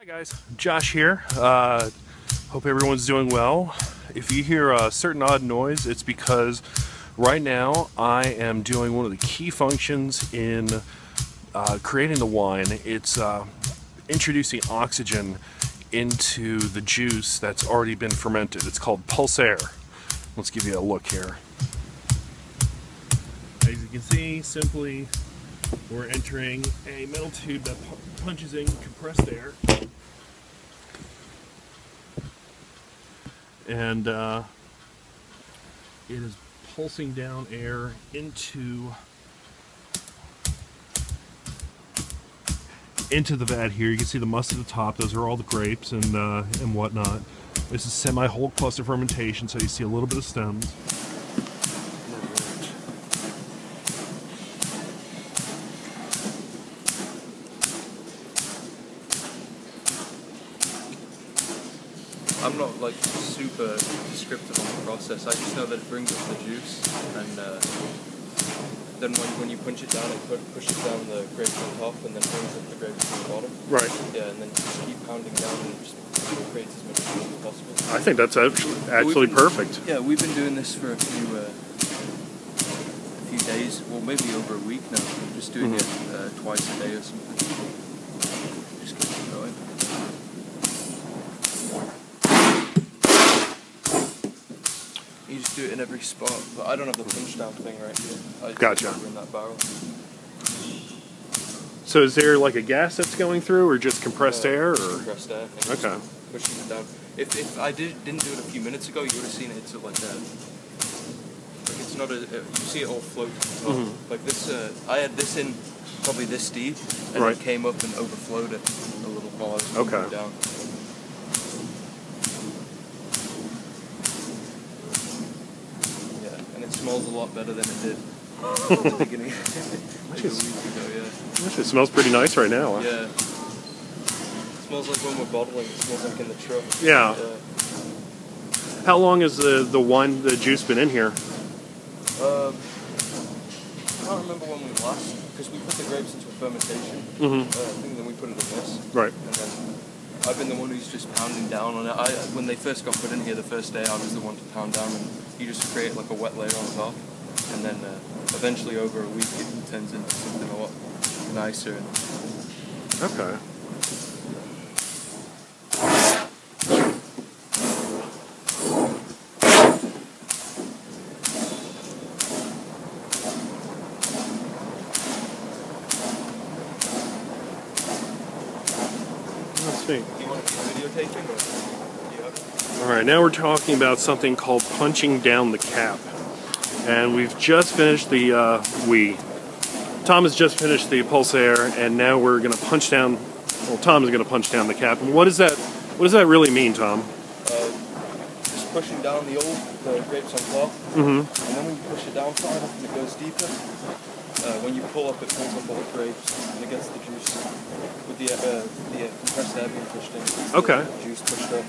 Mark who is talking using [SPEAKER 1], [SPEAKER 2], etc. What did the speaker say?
[SPEAKER 1] Hi guys, Josh here. Uh, hope everyone's doing well. If you hear a certain odd noise, it's because right now I am doing one of the key functions in uh, creating the wine. It's uh, introducing oxygen into the juice that's already been fermented. It's called Pulsair. Let's give you a look here. As you can see, simply we're entering a metal tube that punches in compressed air. And uh, it is pulsing down air into into the vat here. You can see the must at the top. Those are all the grapes and uh, and whatnot. This is semi-whole cluster fermentation, so you see a little bit of stems.
[SPEAKER 2] I'm not like super descriptive on the process. I just know that it brings up the juice, and uh, then when, when you punch it down, it pu- pushes down the grapes on top, and then brings up the grapes on the bottom.
[SPEAKER 1] Right.
[SPEAKER 2] Yeah, and then just keep pounding down and just creates as much juice as possible.
[SPEAKER 1] I think that's actually, actually
[SPEAKER 2] been-
[SPEAKER 1] perfect.
[SPEAKER 2] Yeah, we've been doing this for a few uh, a few days, well maybe over a week now. We're just doing
[SPEAKER 1] Mhm.
[SPEAKER 2] it uh, twice a day or something. Just keep going. You just do it in every spot, but I don't have the punch down thing right here. I
[SPEAKER 1] Gotcha.
[SPEAKER 2] in that barrel.
[SPEAKER 1] So is there like a gas that's going through, or just compressed
[SPEAKER 2] Uh,
[SPEAKER 1] air, or
[SPEAKER 2] compressed air.
[SPEAKER 1] Okay.
[SPEAKER 2] Pushing it down. If, if I did didn't do it a few minutes ago, you would have seen it hit to like that. Like it's not a. You see it all float. top.
[SPEAKER 1] Mhm.
[SPEAKER 2] Like this. Uh, I had this in probably this deep, and
[SPEAKER 1] Right.
[SPEAKER 2] it came up and overflowed it a little while I was moving
[SPEAKER 1] Okay.
[SPEAKER 2] down. Yeah, and it smells a lot better than it did at the beginning. like a week ago, yeah.
[SPEAKER 1] it smells pretty nice right now.
[SPEAKER 2] Yeah. It smells like when we're bottling. It smells like in the truck.
[SPEAKER 1] Yeah. How long has the the wine, the juice been in here?
[SPEAKER 2] Um, I can't remember when we last, because we put the grapes into a fermentation.
[SPEAKER 1] Mhm.
[SPEAKER 2] Uh, I think then we put it in this,
[SPEAKER 1] Right.
[SPEAKER 2] I've been the one who's just pounding down on it. I, when they first got put in here the first day, I was the one to pound down, and you just create like a wet layer on top, and then uh, eventually over a week it turns into something a lot nicer. And
[SPEAKER 1] Okay. Let's see.
[SPEAKER 2] do you want to be videotaping, or do you have?
[SPEAKER 1] All right, now we're talking about something called punching down the cap, and we've just finished the uh, we. Tom has just finished the Pulsair, and now we're going to punch down. Well, Tom is going to punch down the cap. And what does that? What does that really mean, Tom?
[SPEAKER 2] Uh, just pushing down the old the grapes on top.
[SPEAKER 1] Mm-hmm.
[SPEAKER 2] And then when you push it down far enough and it goes deeper, uh, when you pull up, it pulls up all the grapes and it gets the juice with the uh, the compressed air being pushed in.
[SPEAKER 1] Okay.
[SPEAKER 2] Juice pushed up.